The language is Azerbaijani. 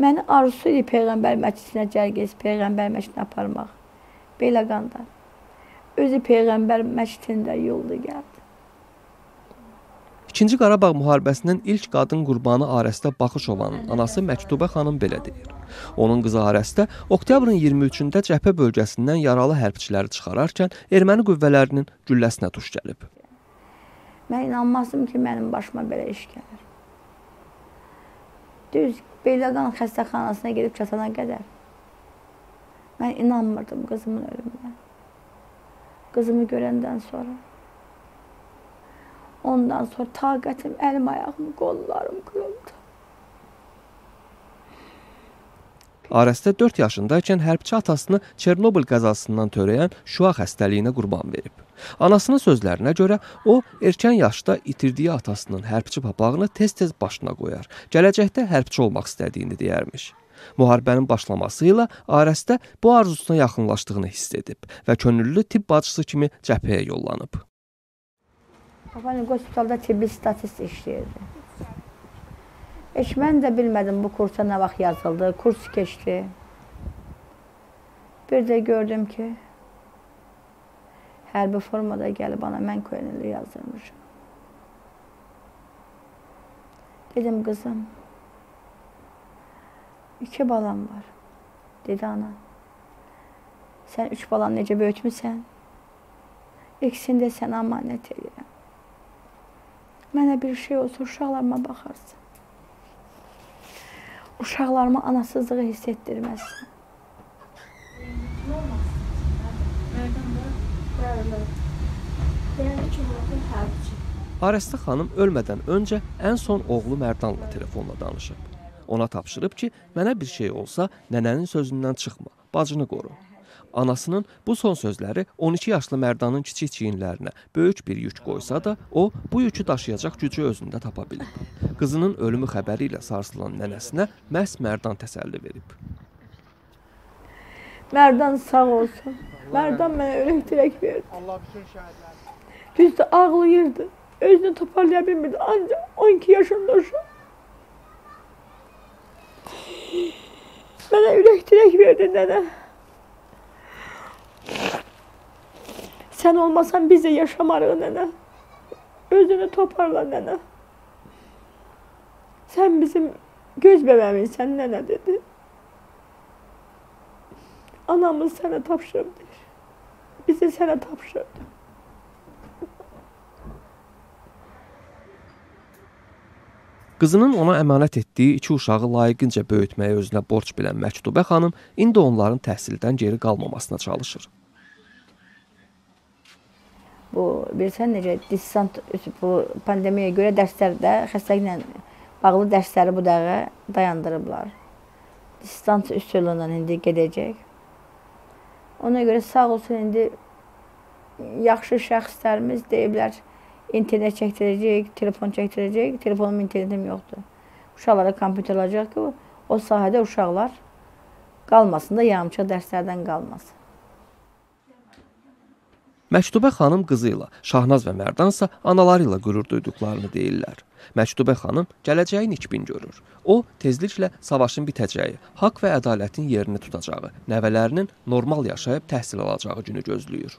Məni arzusu idi Peyğəmbər məscidinə cərgəz, Peyğəmbər məscidinə aparmaq. Belə qandar. Özü Peyğəmbər məscidində yoldu gəldi. İkinci Qarabağ müharibəsinin ilk qadın qurbanı Arəstə Baxışovanın anası Məktubə xanım belə deyir. Onun qızı Arəstə oktyabrın 23-də cəbhə bölgəsindən yaralı hərbçiləri çıxararkən erməni qüvvələrinin gülləsinə tuş gəlib. Mən inanmazdım ki, mənim başıma belə iş gəlir. Düz Beyləqan xəstəxanasına gedib çatana qədər mən inanmırdım qızımın ölümünə. Qızımı görəndən sonra Ondan sonra taqətim, əlim, ayağım, qollarım qırıldı. Arəstə 4 yaşındaykən hərbçi atasını Çernobıl qəzasından törəyən şua xəstəliyinə qurban verib. Anasının sözlərinə görə o erkən yaşda itirdiyi atasının hərbçi papağını tez-tez başına qoyar. Gələcəkdə hərbçi olmaq istədiyini deyərmiş. Müharibənin başlaması ilə Arəstə bu arzusuna yaxınlaşdığını hiss edib və könüllü tibb bacısı kimi cəbhəyə yollanıb. Babanın hospitalda tibbi statist işləyirdi. Heç mən də bilmədim bu kursa nə vaxt yazıldı. Kurs keçdi. Bir də gördüm ki, hərbi formada gəlib ana mən könüllü yazdırmışam. Dedim qızım, iki balam var. Dedi ana, sən üç balanı necə böyütmüsən? İkisini də sənə amanət edirəm. Mənə bir şey olsa uşaqlarıma baxarsan. Uşaqlarıma anasızlığı hiss etdirməzsən. Arəstə xanım ölmədən öncə ən son oğlu Mərdanla telefonla danışıb. Ona tapşırıb ki, mənə bir şey olsa, nənənin sözündən çıxma, bacını qoru. Anasının bu son sözləri 12 yaşlı Mərdanın kiçik çiyinlərinə böyük bir yük qoysa da, o bu yükü daşıyacaq gücü özündə tapa bilib. Qızının ölümü xəbəri ilə sarsılan nənəsinə məhz Mərdan təsəlli verib. Mərdan sağ olsun. Mərdan mənə ürək dirək verdi. Allah bütün şəhidlər. Düzdür, ağlayırdı. Özünü toparlaya bilmirdi. Ancaq 12 yaşında uşaq. Mənə ürək dirək verdi nənə. Sən olmasan biz də yaşamarıq nənə. Özünü toparla nənə. Sən bizim göz bəbəmizsən nənə dedi. Anamız sənə tapşırdı. Bizi sənə tapşırdı. Qızının ona əmanət etdiyi iki uşağı layiqincə böyütməyə özünə borc bilən Məktubə xanım indi onların təhsildən geri qalmamasına çalışır bu bilirsən necə dissant bu pandemiyaya görə dərslərdə xəstəliklə bağlı dərsləri bu dəqiqə dayandırıblar. Distans üsulu ilə indi gedəcək. Ona görə sağ olsun indi yaxşı şəxslərimiz deyiblər internet çəkdirəcək, telefon çəkdirəcək. Telefonum internetim yoxdur. Uşaqlara kompüter alacaq ki, o sahədə uşaqlar qalmasın da yarımçıq dərslərdən qalmasın. Məktubə xanım qızı ilə, Şahnaz və Mərdansa anaları ilə qürur duyduqlarını deyirlər. Məktubə xanım gələcəyi nikbin görür. O tezliklə savaşın bitəcəyi, haqq və ədalətin yerini tutacağı, nəvələrinin normal yaşayıb təhsil alacağı günü gözləyir.